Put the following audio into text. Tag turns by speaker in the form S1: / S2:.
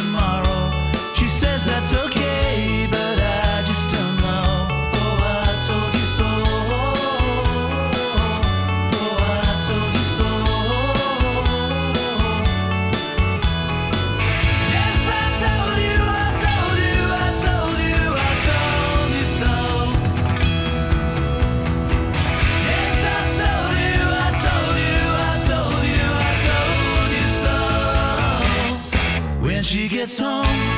S1: tomorrow. Gets home.